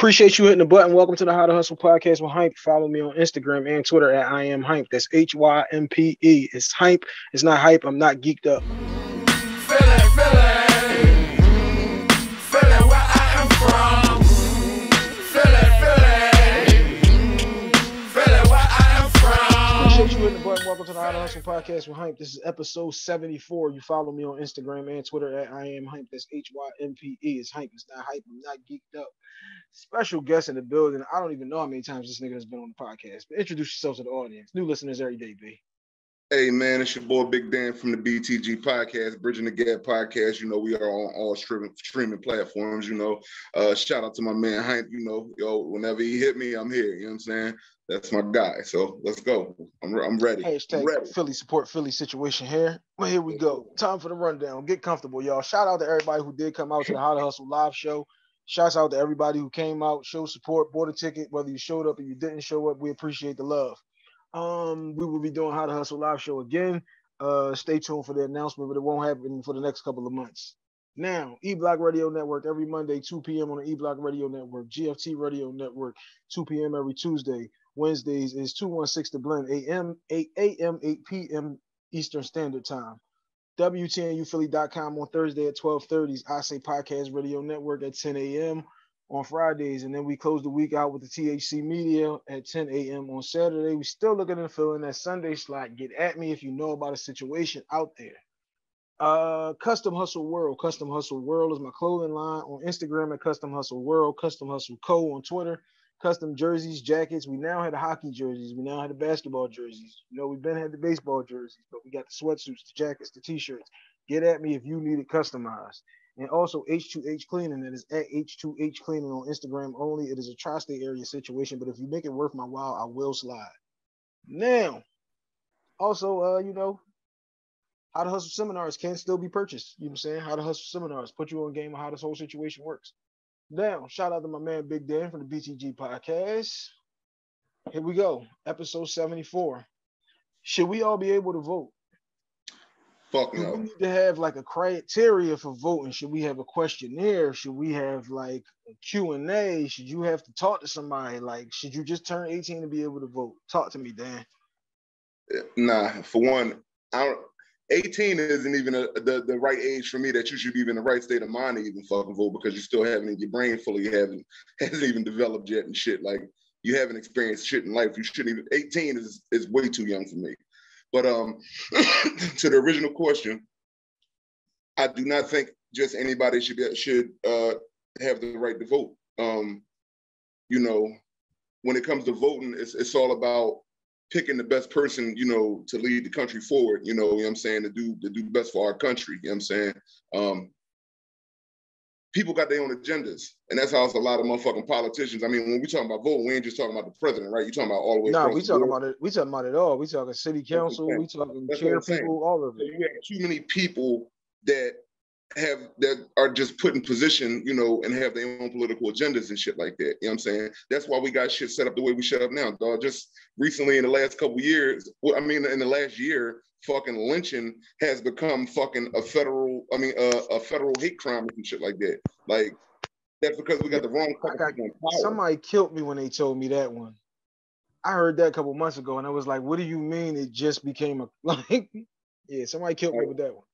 Appreciate you hitting the button. Welcome to the How to Hustle podcast with Hympe. Follow me on Instagram and Twitter at I am Hympe. That's H Y M P E. It's Hympe. It's not hype. I'm not geeked up. Welcome to the to Hustle podcast with Hympe. This is episode 74. You follow me on Instagram and Twitter at I am Hympe. That's H Y M P E. It's Hympe. It's not hype. I'm not geeked up. Special guest in the building. I don't even know how many times this nigga has been on the podcast. But introduce yourself to the audience. New listeners every day, B. Hey man, it's your boy Big Dan from the BTG podcast, Bridging the Gap podcast. You know, we are on all streaming streaming platforms, you know. Uh shout out to my man Hank, you know, yo, whenever he hit me, I'm here. You know what I'm saying? That's my guy. So let's go. I'm, I'm ready. Hashtag I'm ready. Philly support Philly situation here. Well, here we go. Time for the rundown. Get comfortable, y'all. Shout out to everybody who did come out to the How to Hustle live show. Shouts out to everybody who came out, showed support, bought a ticket, whether you showed up or you didn't show up. We appreciate the love. Um, we will be doing How to Hustle live show again. Uh, stay tuned for the announcement, but it won't happen for the next couple of months. Now, E Block Radio Network every Monday, 2 p.m. on the E Block Radio Network, GFT Radio Network, 2 p.m. every Tuesday. Wednesdays is 216 to blend AM, 8 a.m., 8 p.m. Eastern Standard Time. WTNUphilly.com on Thursday at 1230s. I say Podcast Radio Network at 10 a.m. on Fridays. And then we close the week out with the THC Media at 10 a.m. on Saturday. We still looking to fill in that Sunday slot. Get at me if you know about a situation out there. Uh, Custom Hustle World. Custom Hustle World is my clothing line on Instagram at Custom Hustle World. Custom Hustle Co. on Twitter. Custom jerseys, jackets. We now had the hockey jerseys. We now had the basketball jerseys. You know, we've been had the baseball jerseys, but we got the sweatsuits, the jackets, the t-shirts. Get at me if you need it customized. And also H2H Cleaning. That is at H2H Cleaning on Instagram only. It is a tri-state area situation, but if you make it worth my while, I will slide. Now, also, uh, you know, how to hustle seminars can still be purchased. You know what I'm saying? How to hustle seminars put you on game of how this whole situation works. Now, shout out to my man Big Dan from the BTG podcast. Here we go, episode 74. Should we all be able to vote? Fuck Do we need to have like a criteria for voting? Should we have a questionnaire? Should we have like a Q&A? Should you have to talk to somebody? Like, should you just turn 18 to be able to vote? Talk to me, Dan. Nah, for one, I don't 18 isn't even a, the, the right age for me that you should be in the right state of mind to even fucking vote because you still haven't your brain fully haven't hasn't even developed yet and shit. Like you haven't experienced shit in life. You shouldn't even 18 is is way too young for me. But um to the original question, I do not think just anybody should be should uh have the right to vote. Um, you know, when it comes to voting, it's it's all about picking the best person, you know, to lead the country forward, you know, you know I'm saying, to do to do best for our country, you know I'm saying? Um, people got their own agendas, and that's how it's a lot of motherfucking politicians. I mean, when we talking about voting, we ain't just talking about the president, right? You talking about all the way. No, across we talking about it. We talking about it all. We talking city council. We talking That's chair people. All of it. you have too many people that have that are just put in position, you know, and have their own political agendas and shit like that. You know what I'm saying? That's why we got shit set up the way we set up now, dog. Just recently in the last couple years, well, I mean, in the last year, fucking lynching has become fucking a federal, I mean, uh, a federal hate crime and shit like that. Like, that's because we got the wrong got- people in power. Somebody killed me when they told me that one. I heard that a couple months ago, and I was like, "What do you mean it just became a like?" Yeah, somebody killed me with that one.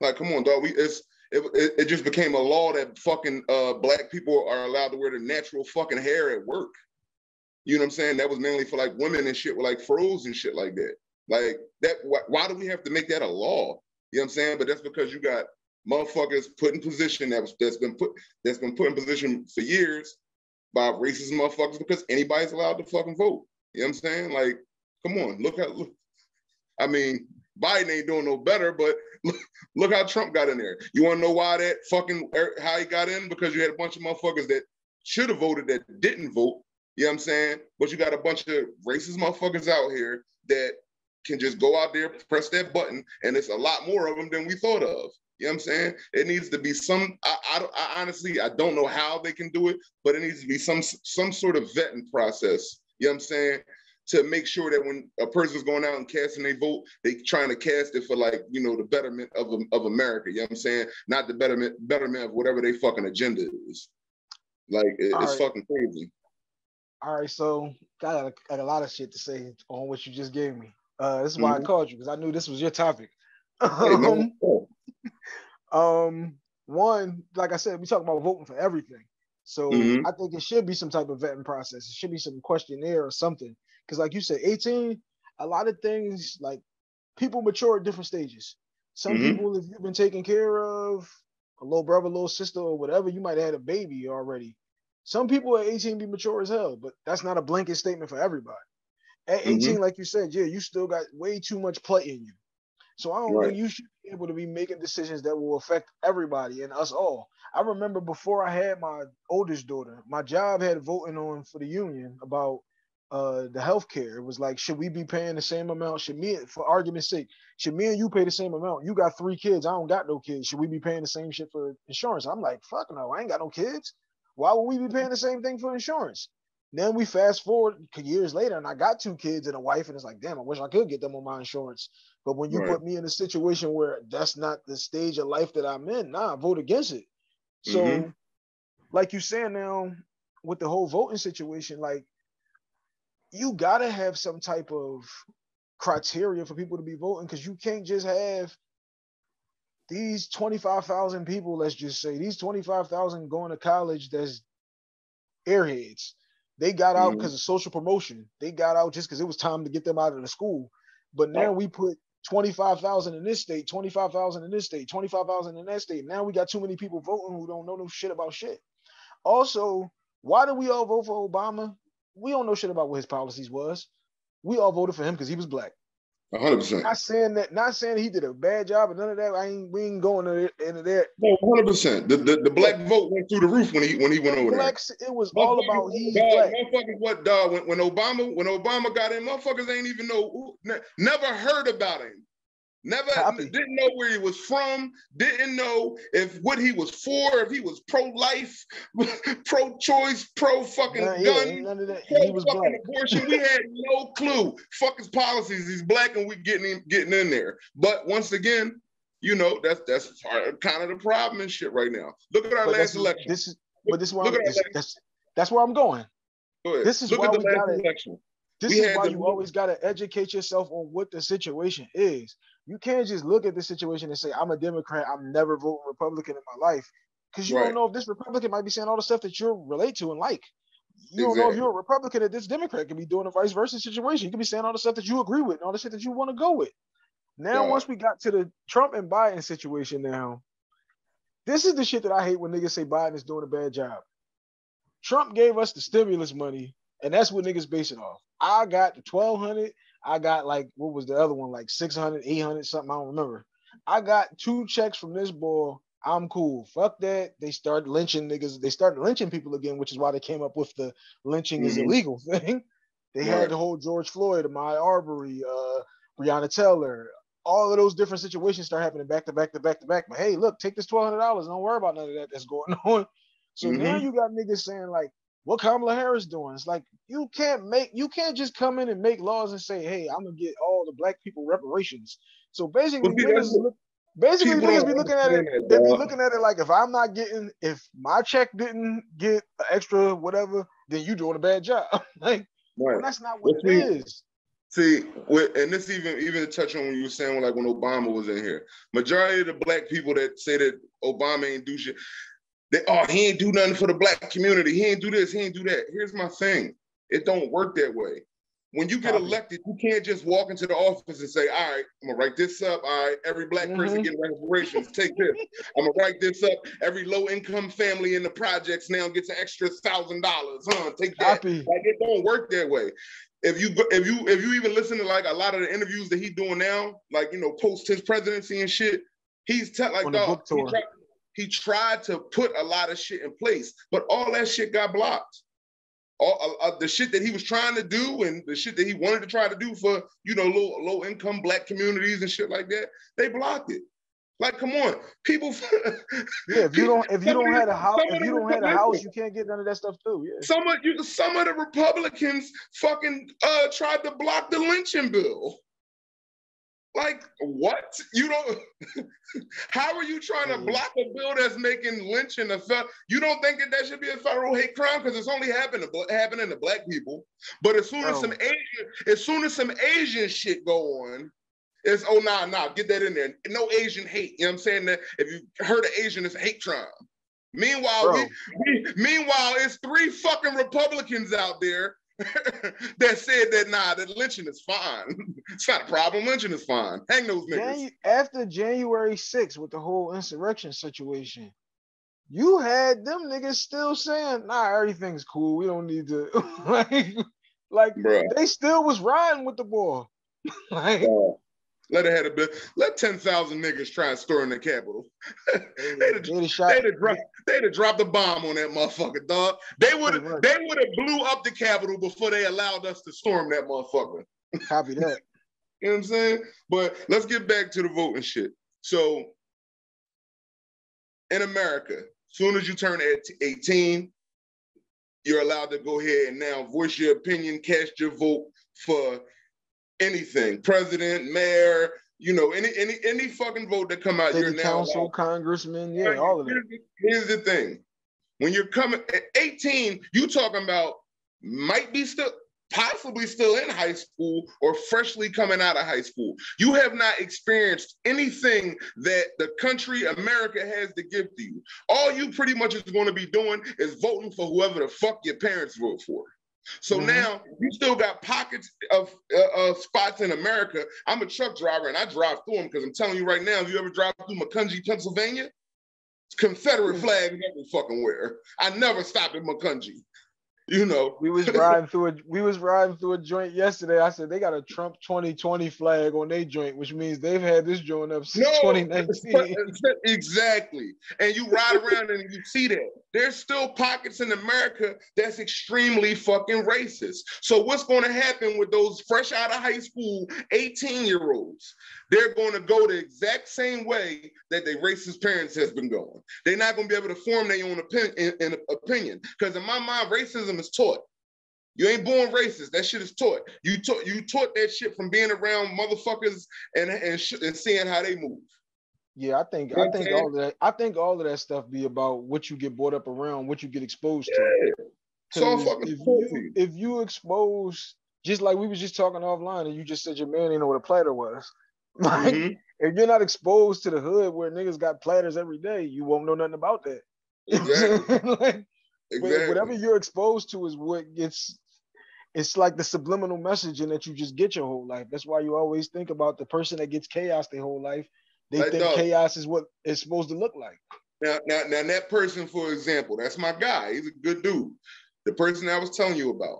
Like, come on, dog. We it's it, it, it just became a law that fucking uh black people are allowed to wear their natural fucking hair at work. You know what I'm saying? That was mainly for like women and shit with like froze and shit like that. Like that. Why, why do we have to make that a law? You know what I'm saying? But that's because you got motherfuckers put in position that was that's been put that's been put in position for years by racist motherfuckers because anybody's allowed to fucking vote. You know what I'm saying? Like, come on, look how look. I mean, Biden ain't doing no better, but look, look how Trump got in there. You want to know why that fucking er, how he got in? Because you had a bunch of motherfuckers that should have voted that didn't vote. You know what I'm saying? But you got a bunch of racist motherfuckers out here that can just go out there, press that button, and it's a lot more of them than we thought of. You know what I'm saying? It needs to be some. I, I, I honestly, I don't know how they can do it, but it needs to be some some sort of vetting process. You know what I'm saying? To make sure that when a person's going out and casting their vote, they trying to cast it for like you know the betterment of of America. You know what I'm saying? Not the betterment betterment of whatever they fucking agenda is. Like it, it's right. fucking crazy. All right, so got a, got a lot of shit to say on what you just gave me. Uh, this is why mm-hmm. I called you because I knew this was your topic. um, um, one, like I said, we talk about voting for everything. So mm-hmm. I think it should be some type of vetting process. It should be some questionnaire or something. Because, like you said, 18, a lot of things like people mature at different stages. Some mm-hmm. people, if you've been taken care of, a little brother, little sister, or whatever, you might have had a baby already. Some people at 18 be mature as hell, but that's not a blanket statement for everybody. At 18, mm-hmm. like you said, yeah, you still got way too much play in you. So I don't right. think you should be able to be making decisions that will affect everybody and us all. I remember before I had my oldest daughter, my job had voting on for the union about uh the health care. It was like, should we be paying the same amount? Should me, for argument's sake, should me and you pay the same amount? You got three kids, I don't got no kids. Should we be paying the same shit for insurance? I'm like, fuck no, I ain't got no kids. Why would we be paying the same thing for insurance? Then we fast forward years later, and I got two kids and a wife, and it's like, damn, I wish I could get them on my insurance. But when you right. put me in a situation where that's not the stage of life that I'm in, nah, I vote against it. So, mm-hmm. like you saying now, with the whole voting situation, like you gotta have some type of criteria for people to be voting because you can't just have these 25,000 people, let's just say, these 25,000 going to college that's airheads. They got out because mm-hmm. of social promotion. They got out just because it was time to get them out of the school. But now we put 25,000 in this state, 25,000 in this state, 25,000 in that state. Now we got too many people voting who don't know no shit about shit. Also, why did we all vote for Obama? We don't know shit about what his policies was. We all voted for him because he was black hundred percent. Not saying that. Not saying he did a bad job or none of that. I ain't. We ain't going into that. No, hundred percent. The, the black vote went through the roof when he when he went over Blacks, there. It was all about he's dog, black. Motherfuckers, what dog? When, when Obama when Obama got in, motherfuckers ain't even know. Never heard about him. Never Copy. didn't know where he was from, didn't know if what he was for, if he was pro-life, pro-choice, pro-fucking gun, yeah, pro-fucking abortion. we had no clue. Fuck his policies. He's black and we getting him getting in there. But once again, you know, that's that's kind of the problem and shit right now. Look at our but last election. This is but this is why this, that's that's where I'm going. Go this is Look why we got election. This we is why you always got to educate yourself on what the situation is. You can't just look at the situation and say, I'm a Democrat, I'm never voting Republican in my life. Because you right. don't know if this Republican might be saying all the stuff that you relate to and like. You exactly. don't know if you're a Republican that this Democrat could be doing a vice versa situation. You could be saying all the stuff that you agree with and all the shit that you want to go with. Now, yeah. once we got to the Trump and Biden situation now, this is the shit that I hate when niggas say Biden is doing a bad job. Trump gave us the stimulus money, and that's what niggas base it off. I got the 1200 I got like what was the other one like 600, 800 something I don't remember. I got two checks from this boy. I'm cool. Fuck that. They started lynching niggas. They started lynching people again, which is why they came up with the lynching mm-hmm. is illegal thing. They right. had the whole George Floyd, Ahmaud Arbery, uh, Breonna Taylor, all of those different situations start happening back to back to back to back. But hey, look, take this twelve hundred dollars. Don't worry about none of that that's going on. So mm-hmm. now you got niggas saying like, what Kamala Harris doing? It's like you can't make you can't just come in and make laws and say, hey, I'm gonna get all the black people reparations. So basically, look, basically niggas be looking at it, they be looking at it like if I'm not getting if my check didn't get extra whatever, then you doing a bad job. like right. well, that's not what it is. See, and this even even touch on when you were saying like when Obama was in here. Majority of the black people that say that Obama ain't do shit, they, oh, he ain't do nothing for the black community. He ain't do this. He ain't do that. Here's my thing. It don't work that way. When you get elected, you can't just walk into the office and say, all right, I'm gonna write this up. All right, every black mm-hmm. person getting reparations, take this. I'm gonna write this up. Every low income family in the projects now gets an extra thousand dollars. Huh? Take that. Happy. Like it don't work that way. If you if you if you even listen to like a lot of the interviews that he's doing now, like you know, post his presidency and shit, he's te- like dog, he, he tried to put a lot of shit in place, but all that shit got blocked. All uh, uh, the shit that he was trying to do and the shit that he wanted to try to do for you know low low income black communities and shit like that, they blocked it. Like, come on, people. yeah, if you don't, if you don't have a house, if you don't have a house, you can't get none of that stuff too. Yeah. Some of you, some of the Republicans fucking uh, tried to block the lynching bill. Like what? You don't. how are you trying to mm. block a bill that's making lynching a fel? You don't think that that should be a federal hate crime because it's only happening to happening to black people. But as soon as some oh. Asian, as soon as some Asian shit go on, it's oh nah nah get that in there. No Asian hate. You know what I'm saying? That if you heard of Asian, it's a hate crime. Meanwhile, we, we, meanwhile, it's three fucking Republicans out there that said that nah, that lynching is fine. it's not a problem. Lynching is fine. Hang those niggas. Janu- after January 6th with the whole insurrection situation, you had them niggas still saying, nah, everything's cool. We don't need to like like Bruh. they still was riding with the ball. like let it had a bit. Let ten thousand niggas try and storm the Capitol. they'd, have, they'd, have dropped, they'd have dropped a bomb on that motherfucker, dog. They would have. They would have blew up the Capitol before they allowed us to storm that motherfucker. Copy that. you know what I'm saying? But let's get back to the voting shit. So, in America, soon as you turn 18, you're allowed to go ahead and now voice your opinion, cast your vote for anything, president, mayor, you know, any any any fucking vote that come out City you're council, now, congressman, yeah, all of it. Here's the thing: when you're coming at 18, you talking about might be still possibly still in high school or freshly coming out of high school. You have not experienced anything that the country America has to give to you. All you pretty much is going to be doing is voting for whoever the fuck your parents vote for. So mm-hmm. now you still got pockets of uh, spots in America. I'm a truck driver and I drive through them because I'm telling you right now, if you ever drive through Macungie, Pennsylvania, Confederate mm-hmm. flags every fucking where. I never stopped in Macungie you know. We was riding through a we was riding through a joint yesterday. I said they got a Trump 2020 flag on their joint, which means they've had this joint up since no, 2019. Exactly. And you ride around and you see that. There's still pockets in America that's extremely fucking racist. So what's going to happen with those fresh out of high school 18 year olds? They're going to go the exact same way that their racist parents has been going. They're not going to be able to form their own opinion. opinion. Because in my mind, racism is taught. You ain't born racist. That shit is taught. You taught you taught that shit from being around motherfuckers and and, sh- and seeing how they move. Yeah, I think I think all of that. I think all of that stuff be about what you get brought up around, what you get exposed yeah. to. So fucking if you, if you expose, just like we was just talking offline, and you just said your man didn't know what a platter was. Like, mm-hmm. if you're not exposed to the hood where niggas got platters every day, you won't know nothing about that. Exactly. like, exactly. Whatever you're exposed to is what gets. It's like the subliminal messaging that you just get your whole life. That's why you always think about the person that gets chaos their whole life. They think chaos is what it's supposed to look like. Now, now, now, that person, for example, that's my guy. He's a good dude. The person I was telling you about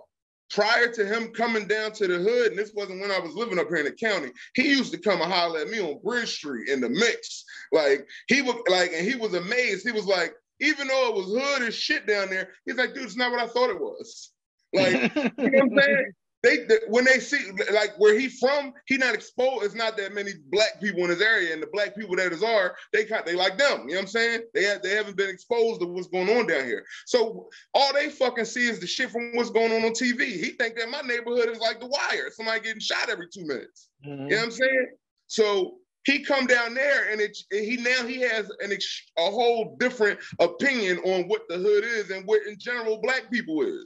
prior to him coming down to the hood, and this wasn't when I was living up here in the county, he used to come and holler at me on Bridge Street in the mix. Like he was like, and he was amazed. He was like, even though it was hood as shit down there, he's like, dude, it's not what I thought it was. Like, you know what I'm saying? they, they, when they see like where he from, he not exposed. It's not that many black people in his area, and the black people that is are they they like them. You know what I'm saying? They have, they haven't been exposed to what's going on down here. So all they fucking see is the shit from what's going on on TV. He think that my neighborhood is like The Wire, somebody getting shot every two minutes. Mm-hmm. You know what I'm saying? So he come down there and it he now he has an a whole different opinion on what the hood is and what in general black people is.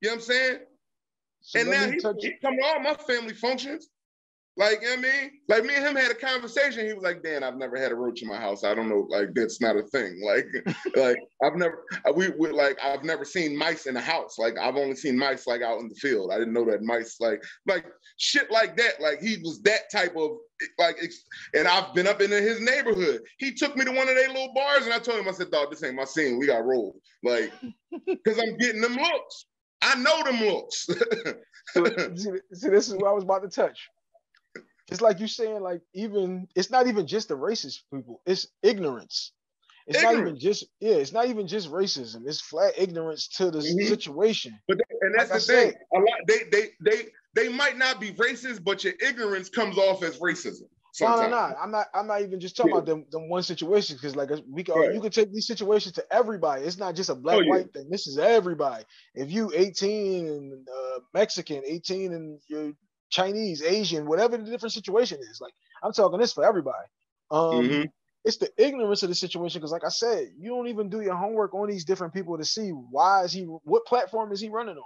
You know what I'm saying? So and now he, he come to all my family functions. Like, you know I mean? Like me and him had a conversation. He was like, Dan, I've never had a roach in my house. I don't know, like that's not a thing. Like, like I've never uh, we, we like I've never seen mice in a house. Like I've only seen mice like out in the field. I didn't know that mice like like shit like that. Like he was that type of like and I've been up into his neighborhood. He took me to one of their little bars and I told him, I said, dog, this ain't my scene. We got rolled. Like, because I'm getting them looks. I know them looks. so, see, this is what I was about to touch. It's like you saying, like, even it's not even just the racist people, it's ignorance. It's ignorance. not even just yeah, it's not even just racism. It's flat ignorance to the mm-hmm. situation. But and that's like the I thing. Said, a lot they they they they might not be racist, but your ignorance comes off as racism. Sometimes. No, no, no. I'm not. I'm not even just talking yeah. about them, them one situation because, like, we can, right. you can take these situations to everybody. It's not just a black oh, yeah. white thing. This is everybody. If you 18 and uh, Mexican, 18 and you're Chinese, Asian, whatever the different situation is. Like I'm talking this for everybody. Um, mm-hmm. It's the ignorance of the situation because, like I said, you don't even do your homework on these different people to see why is he, what platform is he running on,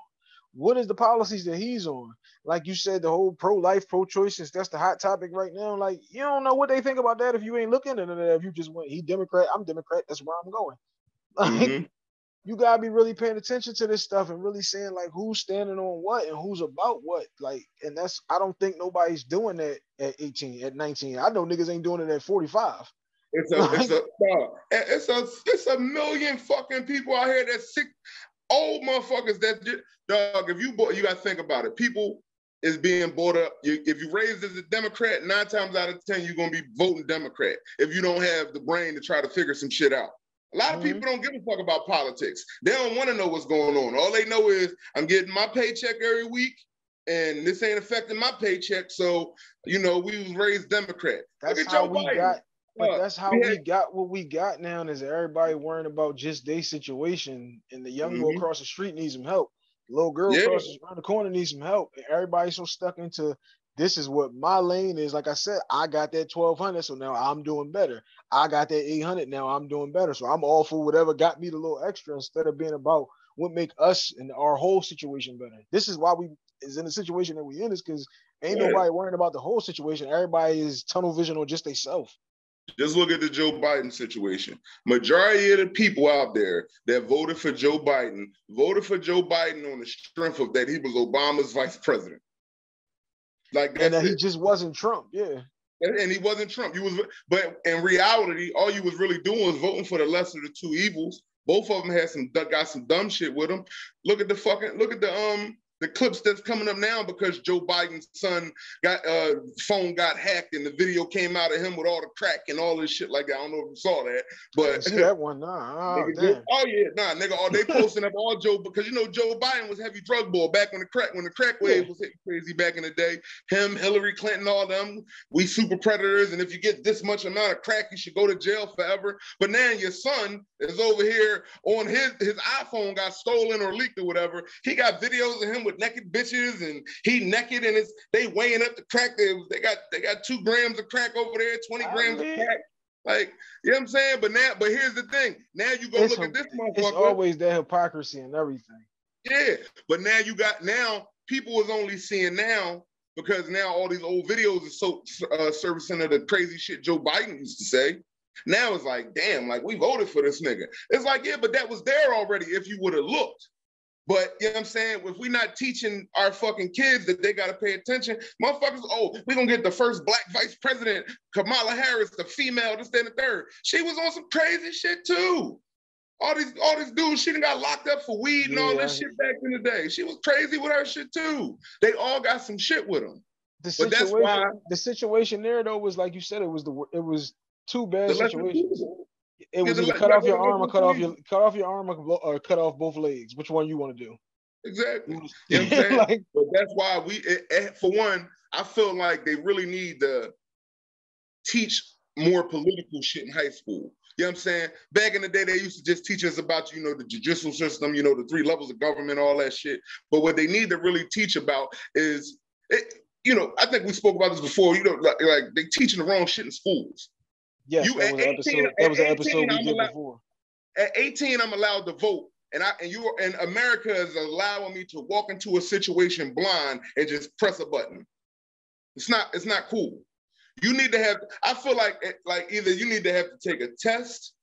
what is the policies that he's on. Like you said, the whole pro-life, pro-choices, that's the hot topic right now. Like you don't know what they think about that if you ain't looking at it. If you just went, he Democrat, I'm Democrat, that's where I'm going. Like, mm-hmm you gotta be really paying attention to this stuff and really saying like who's standing on what and who's about what. Like, and that's I don't think nobody's doing that at 18, at 19. I know niggas ain't doing it at 45. It's a, like, it's a, it's a, it's a million fucking people out here that sick, old motherfuckers that dog. If you bought, you gotta think about it. People is being bought up. You, if you raised as a Democrat, nine times out of ten you're gonna be voting Democrat. If you don't have the brain to try to figure some shit out. A lot of mm-hmm. people don't give a fuck about politics. They don't want to know what's going on. All they know is I'm getting my paycheck every week, and this ain't affecting my paycheck. So you know, we was raised Democrat. That's how we Biden. got. But that's how we, we got what we got now. Is everybody worrying about just their situation, and the young mm-hmm. boy across the street needs some help. The little girl yeah. across around the corner needs some help, and everybody's so stuck into this is what my lane is. Like I said, I got that 1200, so now I'm doing better. I got that 800, now I'm doing better. So I'm all for whatever got me the little extra instead of being about what make us and our whole situation better. This is why we is in the situation that we in is because ain't yeah. nobody worrying about the whole situation. Everybody is tunnel vision on just themselves. Just look at the Joe Biden situation. Majority of the people out there that voted for Joe Biden voted for Joe Biden on the strength of that he was Obama's vice president. Like and that he just wasn't Trump. Yeah. And he wasn't Trump. You was, but in reality, all you was really doing was voting for the lesser of the two evils. Both of them had some got some dumb shit with them. Look at the fucking look at the um the clips that's coming up now because Joe Biden's son got uh phone got hacked and the video came out of him with all the crack and all this shit like that. I don't know if you saw that, but that one, nah. Oh, nigga, oh yeah, nah, nigga. All they posting up all Joe because you know Joe Biden was heavy drug boy back when the crack when the crack wave yeah. was hitting crazy back in the day. Him, Hillary Clinton, all them. We super predators, and if you get this much amount of crack, you should go to jail forever. But now your son is over here on his his iPhone got stolen or leaked or whatever. He got videos of him with naked bitches and he naked and it's they weighing up the crack. They, they got they got two grams of crack over there, 20 grams of crack. Like, you know what I'm saying? But now, but here's the thing. Now you go look a, at this motherfucker. It's always that hypocrisy and everything. Yeah, but now you got now people is only seeing now because now all these old videos are so uh, servicing of the crazy shit Joe Biden used to say. Now it's like, damn, like we voted for this nigga. It's like, yeah, but that was there already if you would have looked. But you know what I'm saying? If we're not teaching our fucking kids that they gotta pay attention, motherfuckers, oh, we're gonna get the first black vice president, Kamala Harris, the female, this, then the third. She was on some crazy shit too. All these, all these dudes, she done got locked up for weed and yeah. all this shit back in the day. She was crazy with her shit too. They all got some shit with them. The but situation, why, the situation there though was like you said, it was the it was two bad situations. It was either cut off your arm or cut off your cut off your arm or, cut off both legs. Which one you want to do? Exactly. You know what I'm saying? like, but that's why we, it, it, for one, I feel like they really need to teach more political shit in high school. You know what I'm saying? Back in the day, they used to just teach us about, you know, the judicial system, you know, the three levels of government, all that shit. But what they need to really teach about is, it, you know, I think we spoke about this before. You know, like, like they teaching the wrong shit in schools. Yes, you, that, was 18, episode, that was an episode we did allowed, before. At 18, I'm allowed to vote. And I and you and America is allowing me to walk into a situation blind and just press a button. It's not, it's not cool. You need to have, I feel like eh, like either you need to have to take a test,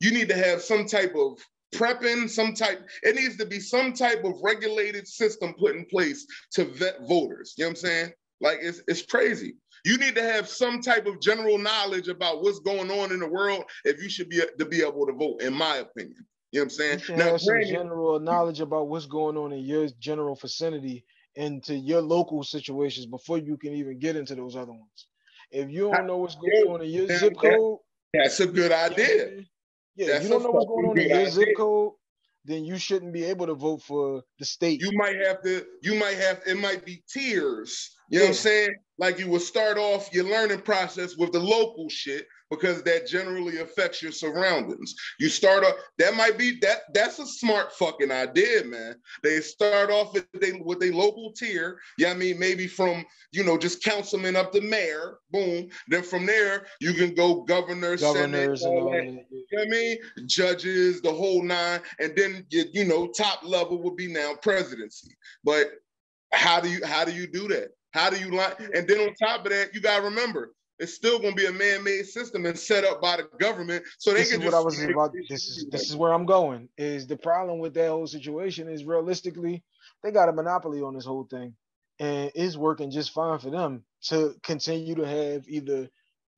you need to have some type of prepping, some type, it needs to be some type of regulated system put in place to vet voters. You know what I'm saying? Like it's it's crazy. You need to have some type of general knowledge about what's going on in the world if you should be to be able to vote, in my opinion. You know what I'm saying? You now, have some general knowledge about what's going on in your general vicinity and to your local situations before you can even get into those other ones. If you don't know what's going on in your zip code, that's a good idea. Yeah, you don't know what's going on in your idea. zip code, then you shouldn't be able to vote for the state. You might have to, you might have, it might be tiers You know what I'm saying? Like you would start off your learning process with the local shit because that generally affects your surroundings. You start off that might be that that's a smart fucking idea, man. They start off with they with a local tier. Yeah, I mean maybe from you know just councilman up to mayor, boom. Then from there you can go governor, governors, Senate, all that, you know what I mean? Judges, the whole nine, and then you, you know top level would be now presidency. But how do you how do you do that? How do you line? And then on top of that, you gotta remember it's still going to be a man-made system and set up by the government. So they this can. Is what I was about. This is this is where I'm going. Is the problem with that whole situation is realistically they got a monopoly on this whole thing, and it's working just fine for them to continue to have either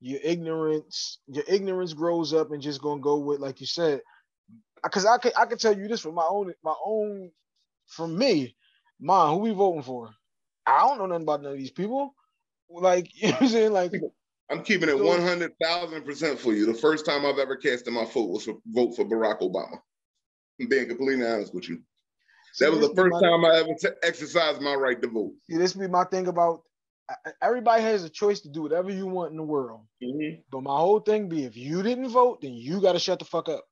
your ignorance, your ignorance grows up and just gonna go with like you said. Because I can I can tell you this from my own my own from me, mom, who we voting for? I don't know nothing about none of these people. Like you know what I'm saying? Like I'm keeping it one hundred thousand percent for you. The first time I've ever cast in my vote was for vote for Barack Obama. I'm being completely honest with you. That was the first time I ever t- exercised my right to vote. See, this be my thing about everybody has a choice to do whatever you want in the world. Mm-hmm. But my whole thing be if you didn't vote, then you got to shut the fuck up.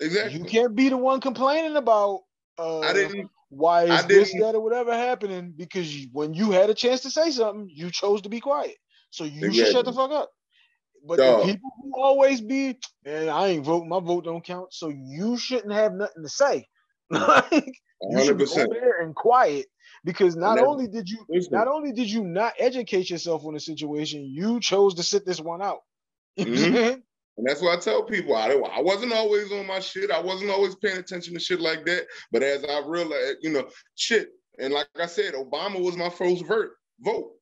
Exactly. You can't be the one complaining about. Uh, I didn't. Why is this, that, or whatever happening? Because you, when you had a chance to say something, you chose to be quiet. So you should shut the fuck up. But Dog. the people who always be, man, I ain't vote. My vote don't count. So you shouldn't have nothing to say. like you should be over there and quiet because not only did you not only did you not educate yourself on the situation, you chose to sit this one out. Mm-hmm. And that's what I tell people. I, I wasn't always on my shit. I wasn't always paying attention to shit like that. But as I realized, you know, shit. And like I said, Obama was my first vert, vote.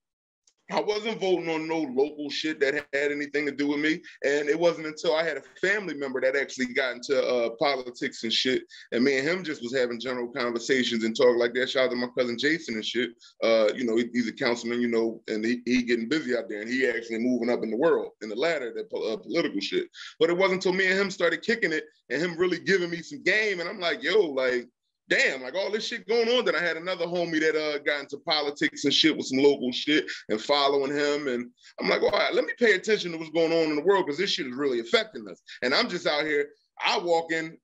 I wasn't voting on no local shit that had anything to do with me. And it wasn't until I had a family member that actually got into uh, politics and shit. And me and him just was having general conversations and talk like that. Shout out to my cousin Jason and shit. Uh, you know, he, he's a councilman, you know, and he, he getting busy out there and he actually moving up in the world in the ladder, that uh, political shit. But it wasn't until me and him started kicking it and him really giving me some game. And I'm like, yo, like, damn, like all this shit going on. Then I had another homie that uh, got into politics and shit with some local shit and following him. And I'm like, all right, let me pay attention to what's going on in the world because this shit is really affecting us. And I'm just out here, I walk in,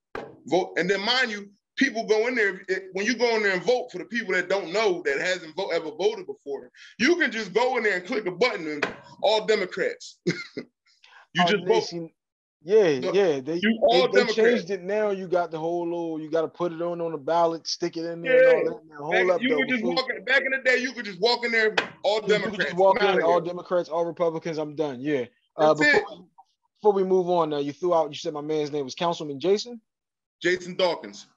vote, and then mind you, people go in there when you go in there and vote for the people that don't know that hasn't vote, ever voted before. You can just go in there and click a button and all Democrats. you oh, just vote. Yeah, yeah. They, you all they, they changed it now. You got the whole little. You got to put it on on the ballot, stick it in there. Yeah. Hold back, up, you could just walk in, back in the day. You could just walk in there, all Democrats. walk in, all Democrats, all Republicans. I'm done. Yeah. Uh, before, before we move on, uh, you threw out. You said my man's name was Councilman Jason. Jason Dawkins.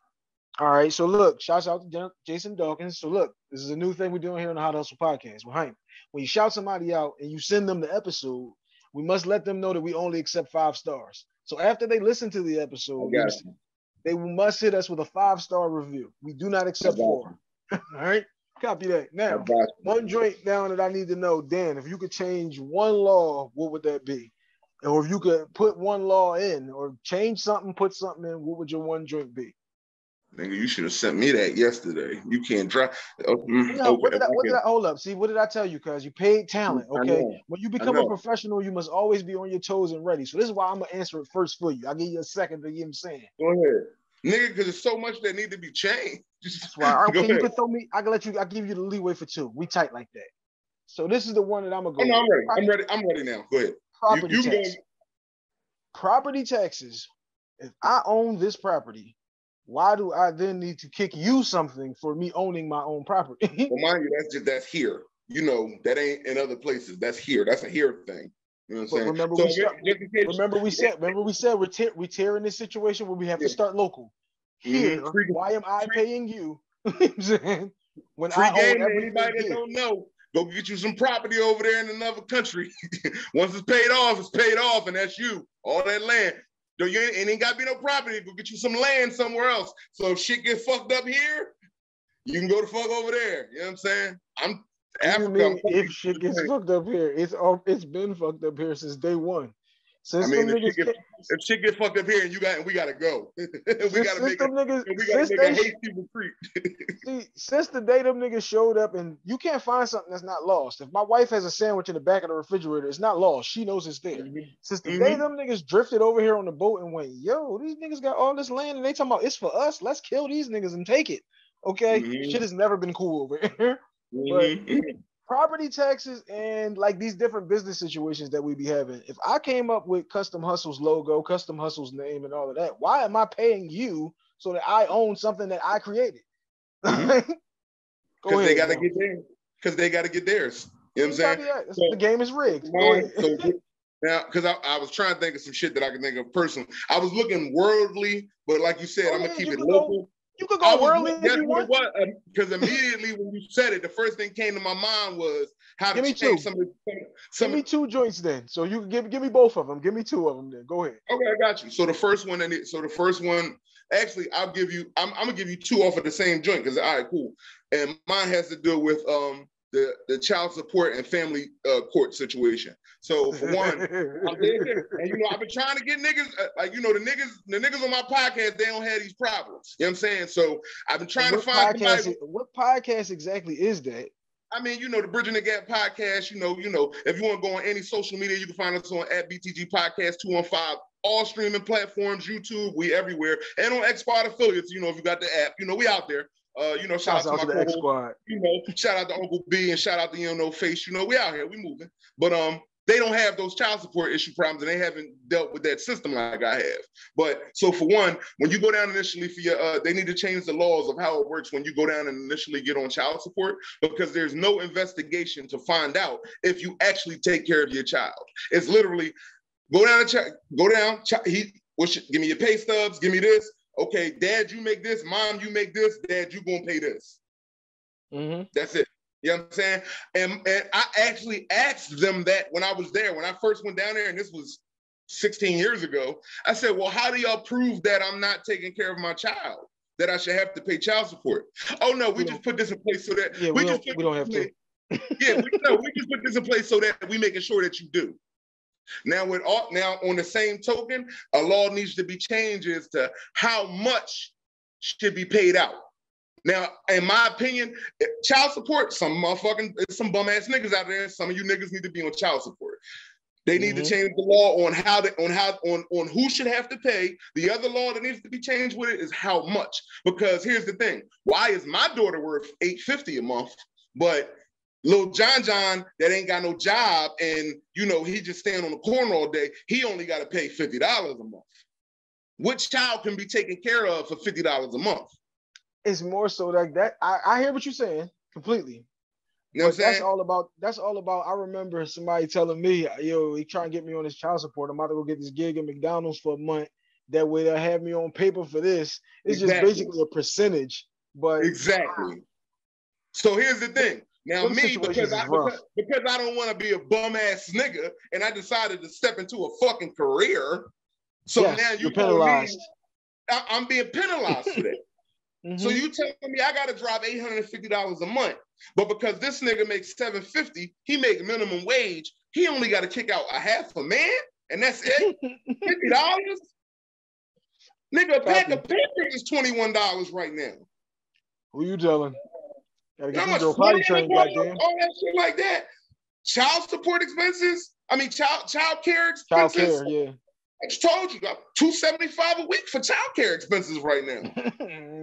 All right. So look, shouts out to Jason Dawkins. So look, this is a new thing we're doing here on the Hot Hustle Podcast. Well, when you shout somebody out and you send them the episode, we must let them know that we only accept five stars. So after they listen to the episode, they must hit us with a five star review. We do not accept four. All right, copy that. Now, one joint down that I need to know, Dan, if you could change one law, what would that be? Or if you could put one law in, or change something, put something in, what would your one joint be? Nigga, you should have sent me that yesterday. You can't drive. Oh, mm, no, okay, what, did I, what did I hold up? See, what did I tell you? Cause you paid talent. Okay. When you become a professional, you must always be on your toes and ready. So this is why I'm gonna answer it first for you. I'll give you a second to get him saying. Go ahead. Nigga, because there's so much that need to be changed. That's why okay, you can throw me, I can let you, I'll give you the leeway for two. We tight like that. So this is the one that I'm gonna go. Oh, no, I'm ready. I'm ready. I'm ready now. Go ahead. Property you, you tax. Property taxes. If I own this property, why do I then need to kick you something for me owning my own property? well, mind you, that's just that's here. You know, that ain't in other places. That's here. That's a here thing. You know what I'm saying? Remember, so we start, remember we said remember we said we're, te- we're tearing this situation where we have yeah. to start local. Mm-hmm. Here, mm-hmm. why am I paying you? when Free I game, anybody that don't know, go get you some property over there in another country. Once it's paid off, it's paid off, and that's you. All that land. Do you ain't, ain't got to be no property. Go get you some land somewhere else. So if shit get fucked up here, you can go to fuck over there. You know what I'm saying? I'm Africa. Mean, if shit gets fucked up here, it's all it's been fucked up here since day one. Since I mean, if shit, get, if shit get fucked up here and you got and we gotta go, we gotta make it, niggas, we gotta make a hasty retreat. see, since the day them niggas showed up, and you can't find something that's not lost. If my wife has a sandwich in the back of the refrigerator, it's not lost. She knows it's there. Mm-hmm. Since the mm-hmm. day them niggas drifted over here on the boat and went, yo, these niggas got all this land and they talking about it's for us. Let's kill these niggas and take it. Okay, mm-hmm. shit has never been cool over here. but mm-hmm property taxes and like these different business situations that we be having. If I came up with Custom Hustles logo, Custom Hustles name, and all of that, why am I paying you so that I own something that I created? Because mm-hmm. they got to get theirs. Because they got to get theirs. You know what I'm saying? So, the game is rigged. so, now, because I, I, was trying to think of some shit that I can think of personally. I was looking worldly, but like you said, oh, I'm gonna keep it local. Go, you could go worldly if you want. Because um, immediately when you said it, the first thing came to my mind was how give to me change two. some, some. Give me two joints then. So you give give me both of them. Give me two of them then. Go ahead. Okay, I got you. So the first one, and so the first one, actually, I'll give you. I'm, I'm gonna give you two off of the same joint because all right, cool. And mine has to do with um the, the child support and family uh, court situation. So for one, and you know, I've been trying to get niggas uh, like you know the niggas the niggas on my podcast they don't have these problems. You know what I'm saying? So I've been trying to find podcast, somebody. What podcast exactly is that? I mean, you know, the Bridging the Gap podcast, you know, you know, if you want to go on any social media, you can find us on at BTG Podcast 215, all streaming platforms, YouTube, we everywhere, and on X Squad affiliates, you know, if you got the app, you know, we out there. Uh, you know, shout out, out to, my X Squad. You know, shout out to Uncle B and shout out to you know Face. You know, we out here, we moving. But um, they don't have those child support issue problems and they haven't dealt with that system like I have. But so for one, when you go down initially for your, uh, they need to change the laws of how it works when you go down and initially get on child support because there's no investigation to find out if you actually take care of your child. It's literally go down, check, go down. Ch- he, what give me your pay stubs, give me this okay, dad, you make this, mom, you make this, dad, you gonna pay this. Mm-hmm. That's it. You know what I'm saying? And, and I actually asked them that when I was there, when I first went down there, and this was 16 years ago. I said, Well, how do y'all prove that I'm not taking care of my child? That I should have to pay child support? Oh no, we, we just put this in place so that yeah, we, we just don't, we don't have to. yeah, we, no, we just put this in place so that we making sure that you do. Now, with all, now on the same token, a law needs to be changed as to how much should be paid out. Now, in my opinion, child support, some motherfucking some bum ass niggas out there, some of you niggas need to be on child support. They need mm-hmm. to change the law on how to, on how on on who should have to pay. The other law that needs to be changed with it is how much. Because here's the thing: why is my daughter worth eight fifty a month, but Little John John that ain't got no job and you know he just stand on the corner all day, he only got to pay $50 a month. Which child can be taken care of for $50 a month? It's more so like that. I, I hear what you're saying completely. You know what I'm saying? That's all about that's all about. I remember somebody telling me, yo, he trying to get me on his child support. I'm about to go get this gig at McDonald's for a month. That way they'll have me on paper for this. It's exactly. just basically a percentage. But exactly. Ah. So here's the thing. Now me, because I, because, because I don't want to be a bum ass nigga, and I decided to step into a fucking career. So yes, now you penalized. Me, I, am being penalized for that. mm-hmm. So you telling me I got to drive eight hundred and fifty dollars a month, but because this nigga makes seven fifty, he make minimum wage. He only got to kick out a half a man, and that's it. Fifty dollars. Nigga, a pack of pancakes is twenty one dollars right now. Who you telling? Gotta get How much potty trained, goddamn. All that shit like that. Child support expenses. I mean, child child care expenses. Child care, yeah. I just told you, seventy five a week for child care expenses right now.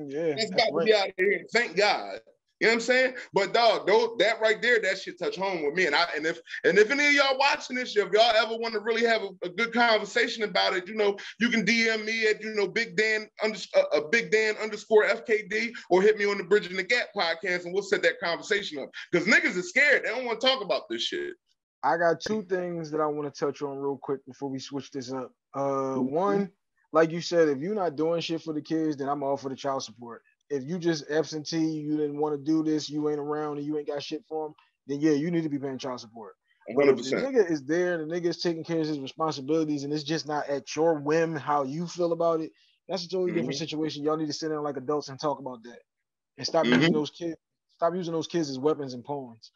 yeah, that's, got to be out of here. Thank God. You know what I'm saying? But dog, though, that right there, that shit touch home with me. And I and if and if any of y'all watching this, if y'all ever want to really have a, a, good conversation about it, you know, you can DM me at you know Big Dan under uh, uh, Big Dan underscore FKD or hit me on the Bridging the Gap podcast and we'll set that conversation up. Because niggas are scared. They don't want to talk about this shit. I got two things that I want to touch on real quick before we switch this up. Uh, mm-hmm. one, like you said, if you're not doing shit for the kids, then I'm all for the child support if you just absentee, you didn't want to do this, you ain't around, and you ain't got shit for them, then yeah, you need to be paying child support. 100%. If the nigga is there, the nigga is taking care of his responsibilities, and it's just not at your whim how you feel about it. That's a totally mm-hmm. different situation. Y'all need to sit down like adults and talk about that, and stop mm-hmm. using those kids. Stop using those kids as weapons and pawns.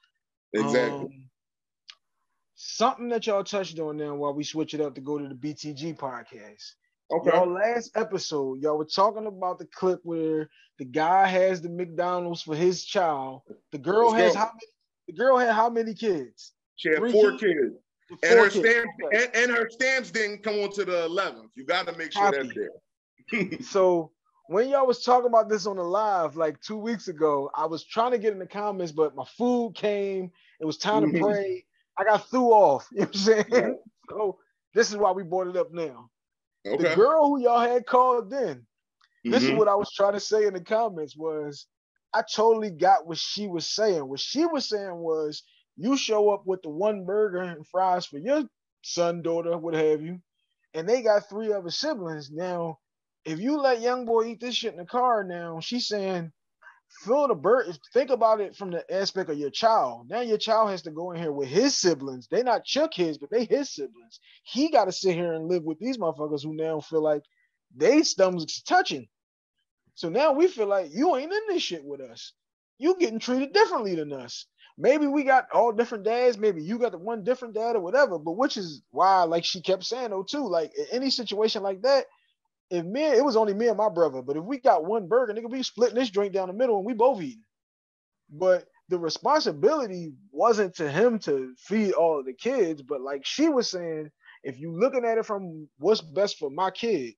Exactly. Um, something that y'all touched on now while we switch it up to go to the BTG podcast. Okay. Y'all last episode, y'all were talking about the clip where the guy has the McDonald's for his child. The girl Let's has go. how many? The girl had how many kids? She had Three four kids? kids. Four And her kids. stamps Okay. and, and her stamps didn't come on to the 11th. You got to make sure that's there. So when y'all was talking about this on the live like two weeks ago, I was trying to get in the comments, but my food came. It was time to Mhm. pray. I got threw off. You know what I'm saying? So this is why we brought it up now. Okay. The girl who y'all had called in, this is Mhm. what I was trying to say in the comments was I totally got what she was saying. What she was saying was you show up with the one burger and fries for your son, daughter, what have you, and they got three other siblings. Now, if you let young boy eat this shit in the car now, she's saying fill the bird. Think about it from the aspect of your child. Now your child has to go in here with his siblings. They not your kids, but they his siblings. He got to sit here and live with these motherfuckers who now feel like they stomachs touching. So now we feel like you ain't in this shit with us. You getting treated differently than us. Maybe we got all different dads. Maybe you got the one different dad or whatever. But which is why, like she kept saying though too, like in any situation like that, if me, it was only me and my brother. But if we got one burger, nigga, we splitting this drink down the middle and we both eating. But the responsibility wasn't to him to feed all the kids. But like she was saying, if you looking at it from what's best for my kid,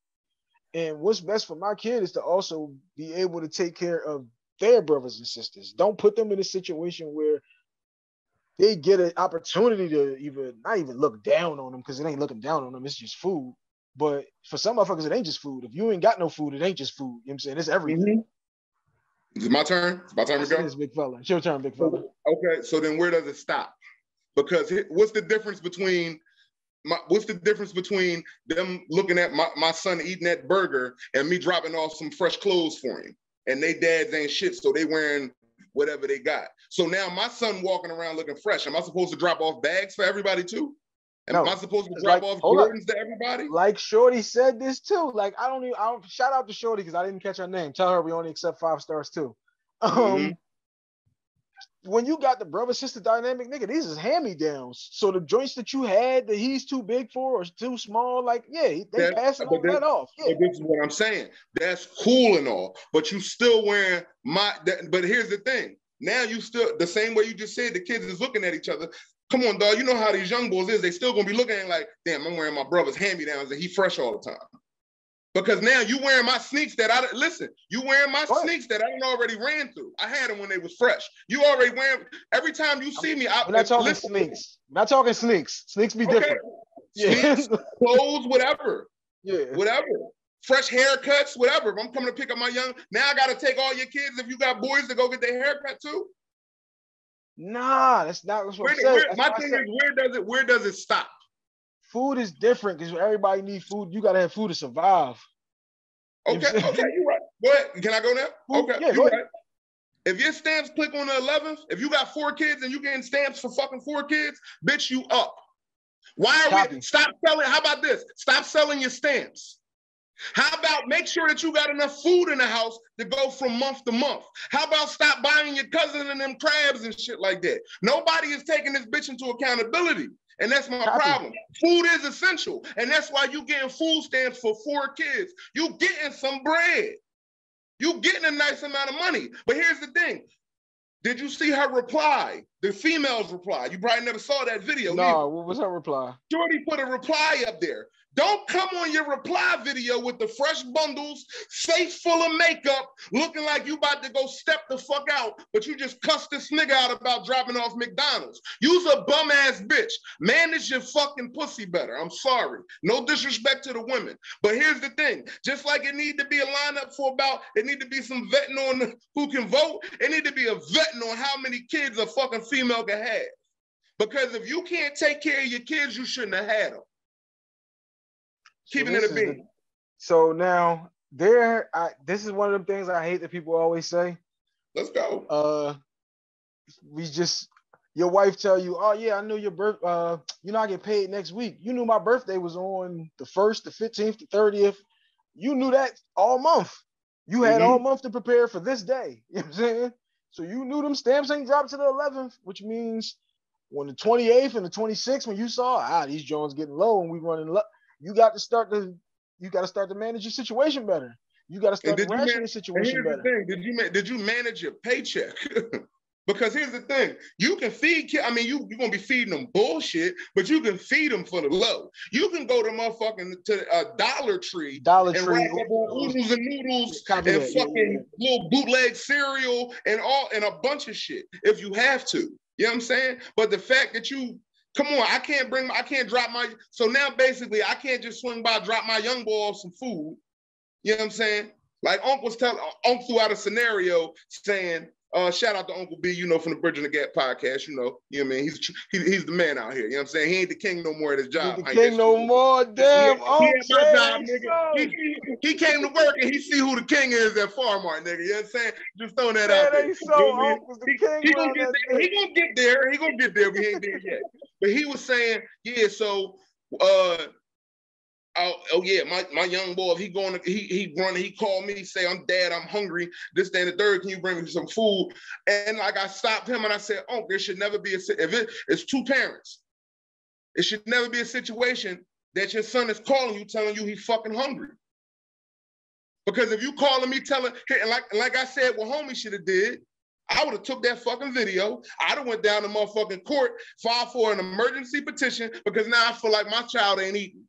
and what's best for my kid is to also be able to take care of their brothers and sisters. Don't put them in a situation where they get an opportunity to even not even look down on them because it ain't looking down on them. It's just food. But for some motherfuckers, it ain't just food. If you ain't got no food, it ain't just food. You know what I'm saying? It's everything. Mm-hmm. Is it my turn? It's my turn to go. it, big fella. It's your turn, big fella. Okay, so then where does it stop? Because what's the difference between my, what's the difference between them looking at my, my son eating that burger and me dropping off some fresh clothes for him? And they dads ain't shit, so they wearing whatever they got. So now my son walking around looking fresh. Am I supposed to drop off bags for everybody too? Am No. I supposed to drop like- off hold up. Jordans to everybody? Like Shorty said this too. Like I don't even. I don't, shout out to Shorty because I didn't catch her name. Tell her we only accept five stars too. Um, Mhm. when you got the brother sister dynamic, nigga, these is hand me downs. So the joints that you had that he's too big for or too small, like yeah, they That- passing all that- that off. Yeah. But this is what I'm saying. That's cool and all, but you still wearing my. That, but here's the thing. Now you still the same way you just said. The kids is looking at each other. Come on, dog. You know how these young boys is. They still gonna be looking like, damn, I'm wearing my brother's hand me downs and he fresh all the time. Because now you wearing my sneaks that I listen. You wearing my ahead. sneaks that I already ran through. I had them when they was fresh. You already wearing. Every time you see me, I We're not talking listen, sneaks. We're not talking sneaks. Sneaks be Okay. different. Yeah. Sneaks, clothes, whatever. yeah. whatever. Fresh haircuts, whatever. If I'm coming to pick up my young, now I gotta take all your kids. If you got boys to go get their haircut too. Nah, that's not what Where, I'm saying. where- my thing is, where does it where does it stop? food is different because everybody need food. You gotta have food to survive. You know Okay, what okay, you're right. Go ahead. Can I go now? Food- Okay, yeah, you're right. If your stamps click on the 11th, if you got four kids and you getting stamps for fucking four kids, bitch, you up. Why are Copy. we stop selling? How about this? Stop selling your stamps. How about make sure that you got enough food in the house to go from month to month? How about stop buying your cousin and them crabs and shit like that? Nobody is taking this bitch into accountability. And that's my Copy. problem. Food is essential. And that's why you getting food stamps for four kids. You getting some bread. You getting a nice amount of money. But here's the thing. Did you see her reply? The female's reply. You probably never saw that video. No, either. what was her reply? Jordy put a reply up there. Don't come on your reply video with the fresh bundles, face full of makeup, looking like you about to go step the fuck out, but you just cussed this nigga out about dropping off McDonald's. You's a bum ass bitch. Manage your fucking pussy better. I'm sorry. No disrespect to the women. But here's the thing. Just like it need to be a lineup for about, it need to be some vetting on who can vote. It need to be a vetting on how many kids a fucking female can have. Because if you can't take care of your kids, you shouldn't have had them. So Keeping it this a bean. So now there, I this is one of the things I hate that people always say. Let's go. Uh, we just your wife tell you, oh yeah, I knew your birth. Uh, you know I get paid next week. You knew my birthday was on the first, the fifteenth, the thirtieth. You knew that all month. You had Mhm. all month to prepare for this day. You know what I'm saying? So you knew them stamps ain't dropped to the 11th, which means when the 28th and the 26th, when you saw ah these Jones getting low and we running low, you got to start to you got to start to manage your situation better. You got to start to ration the situation better. Did you did you manage your paycheck? Because here's the thing: you can feed kids. I mean, you you're gonna be feeding them bullshit, but you can feed them for the low. You can go to motherfucking to a Dollar Tree, Dollar and Tree, oodles and noodles, and that, fucking yeah. little bootleg cereal, and all and a bunch of shit if you have to. You know what I'm saying? But the fact that you come on, I can't bring, I can't drop my. So now basically, I can't just swing by, drop my young boy off some food. You know what I'm saying? Like Uncle was telling, Uncle threw out a scenario saying uh, shout out to Uncle B, you know, from the Bridging the Gap podcast. You know, you know what I mean? He's he, he's the man out here. You know what I'm saying? He ain't the king no more at his job. He the king no more. Damn. He, oh, he, job, nigga. He, he, came to work and he see who the king is at Farmart, nigga. You know what I'm saying? Just throwing that out there. So Uncle's the. He gonna, get there. he gonna get there. He gonna get there. We ain't there yet. But he was saying, yeah, so uh oh, oh yeah, my, my young boy, he going to, he he running, he called me, say, I'm dad, I'm hungry, this, day, and the third, can you bring me some food? And like I stopped him and I said, oh, there should never be a, if it, it's two parents, it should never be a situation that your son is calling you, telling you he's fucking hungry. Because if you calling me telling, and like, like I said, what homie should have did, I would have took that fucking video. I'd have went down to motherfucking court, filed for an emergency petition because now I feel like my child ain't eating.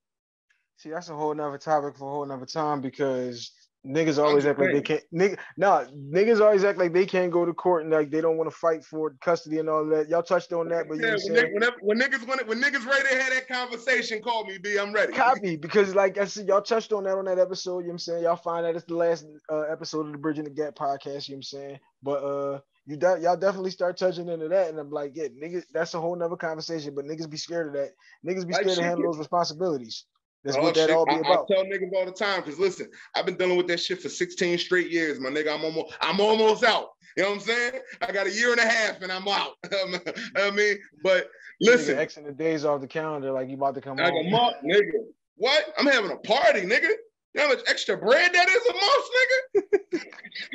See, that's a whole nother topic for a whole nother time because niggas always act like they can't. Nigga, nah, niggas always act like they can't go to court and like they don't want to fight for custody and all that. Y'all touched on that, but yeah, you know when, niggas, when niggas when, when niggas ready to have that conversation, call me, B. I'm ready. Copy because like I said, y'all touched on that on that episode. You know what I'm saying? Y'all find that it's the last uh, episode of the Bridging the Gap podcast. You know what I'm saying? But uh. You de- y'all definitely start touching into that, and I'm like, yeah, niggas, that's a whole nother conversation. But niggas be scared of that. Niggas be scared like, to handle those responsibilities. That's oh, what that shit. all be about. I, I tell niggas all the time because listen, I've been dealing with that shit for 16 straight years, my nigga. I'm almost, I'm almost out. You know what I'm saying? I got a year and a half and I'm out. I mean, but listen, Xing the days off the calendar like you about to come. Like home. a month, nigga. What? I'm having a party, nigga. You know how much extra bread that is a month, nigga?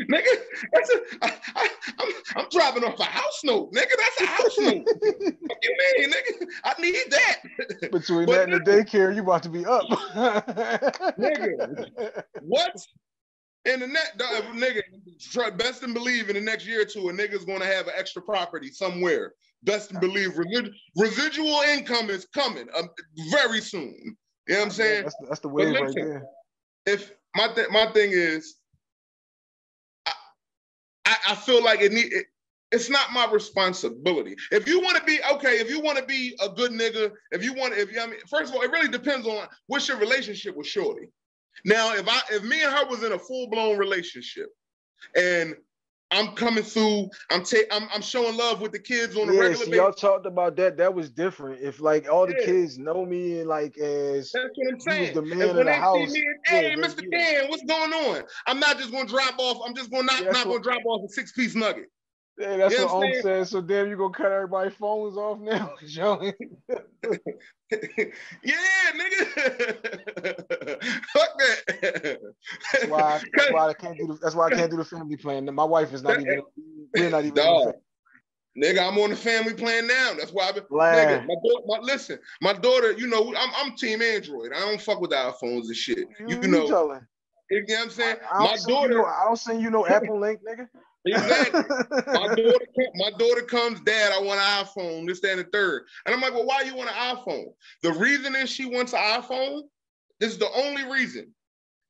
nigga, that's a, I, I, I'm, I'm dropping off a house note, nigga. That's a house note. what you mean, nigga? I need that. Between but that and the daycare, you about to be up. nigga, what? In the next, nigga, best and believe in the next year or two, a nigga's gonna have an extra property somewhere. Best and believe residual income is coming um, very soon. You know what I'm saying? That's the, that's the wave right there if my th- my thing is, I, I, I feel like it need. It, it's not my responsibility. If you want to be okay, if you want to be a good nigga, if you want, to, if you, I mean, first of all, it really depends on what's your relationship with Shorty. Now, if I, if me and her was in a full blown relationship, and I'm coming through. I'm ta- I'm, I'm showing love with the kids on a regular basis. Y'all talked about that. That was different. If like all the yeah. kids know me and like as that's what I'm saying. The man of the house. Me, hey, yeah, Mr. Dan, what's going on? I'm not just gonna drop off. I'm just gonna not, yeah, not what, gonna drop off a six piece nugget. Yeah, that's you what Om said. So damn, you gonna cut everybody's phones off now, Joey? yeah, nigga. Fuck that. That's why, that's why I can't do the, that's why I can't do the family plan. My wife is not even we're not even Dog. Nigga, I'm on the family plan now. That's why I've been nigga, my, daughter, my listen, my daughter, you know, I'm, I'm team Android. I don't fuck with iPhones and shit. You, you know. You know what I'm saying? I, I my daughter, you know, I don't send you no Apple link, nigga. Exactly. my daughter, my daughter comes, Dad, I want an iPhone. This, that, and the third. And I'm like, well, why you want an iPhone? The reason is she wants an iPhone. This is the only reason.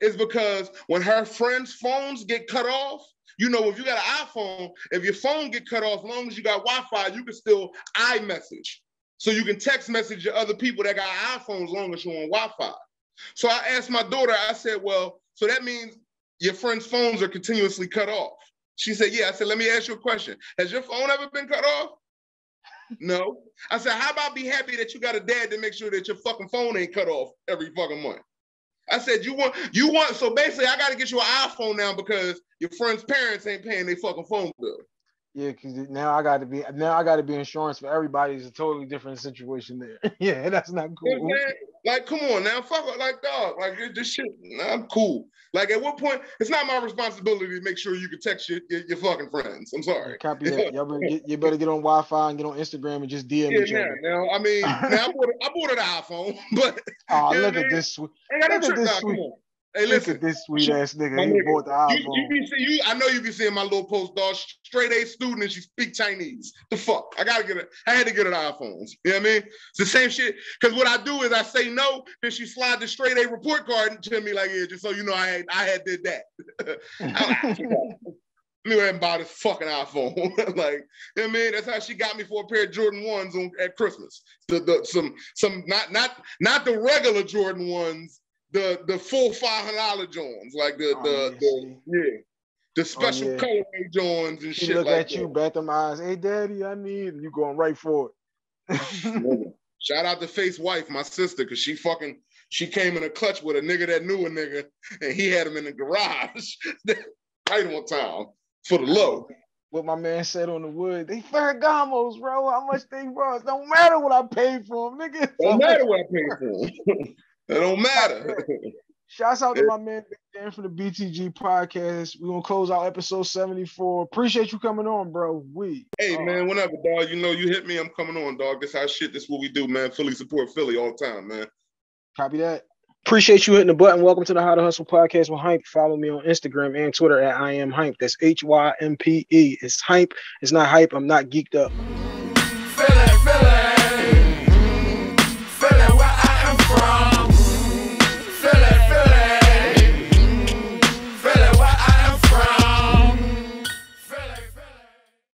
Is because when her friends' phones get cut off, you know, if you got an iPhone, if your phone get cut off, as long as you got Wi-Fi, you can still iMessage. So you can text message your other people that got iPhones as long as you're on Wi-Fi. So I asked my daughter, I said, well, so that means your friends' phones are continuously cut off. She said, Yeah. I said, Let me ask you a question. Has your phone ever been cut off? no. I said, How about be happy that you got a dad to make sure that your fucking phone ain't cut off every fucking month? I said, You want, you want, so basically, I got to get you an iPhone now because your friend's parents ain't paying their fucking phone bill. Yeah, because now I got to be now I got to be insurance for everybody. It's a totally different situation there. yeah, that's not cool. like, come on now, fuck like dog. Like this shit, nah, I'm cool. Like at what point it's not my responsibility to make sure you can text your, your, your fucking friends. I'm sorry. Copy that. Y'all better get, you better get on Wi-Fi and get on Instagram and just DM yeah, each other. Now, I mean, now I bought, I bought an iPhone, but oh, look at this. Look at this. Sweet. Hey, listen, this sweet ass nigga. He bought the iPhone. You, you, see, you, I know you be seeing my little post, dog. Straight A student, and she speak Chinese. The fuck? I gotta get it. I had to get an iPhone. You know what I mean? It's the same shit. Because what I do is I say no, then she slide the straight A report card to me like, yeah, just so you know, I had, I had did that. Let me go ahead and buy this fucking iPhone. like, you know what I mean? That's how she got me for a pair of Jordan ones on at Christmas. The, the some some not not not the regular Jordan ones the the full five dollar Jones, like the oh, the, the yeah. The oh, special oh, yeah. colorway Jones and she shit look like at that. you, bat them eyes. Hey, daddy, I need. You going right for it. Shout out to Face Wife, my sister, because she fucking she came in a clutch with a nigga that knew a nigga, and he had him in the garage right on time for the low. What my man said on the wood, they Ferragamos, bro. How much they brought? Don't matter what I paid for them, nigga. Don't matter what I paid for them. It don't matter. Shouts out to my man Dan from the BTG podcast. We're gonna close out episode 74. Appreciate you coming on, bro. We hey man, whenever dog, you know you hit me, I'm coming on, dog. This how shit, this what we do, man. Philly support Philly all the time, man. Copy that. Appreciate you hitting the button. Welcome to the How to Hustle podcast with Hympe. Follow me on Instagram and Twitter at I am Hympe. That's H Y M P E. It's Hympe. It's not hype. I'm not geeked up.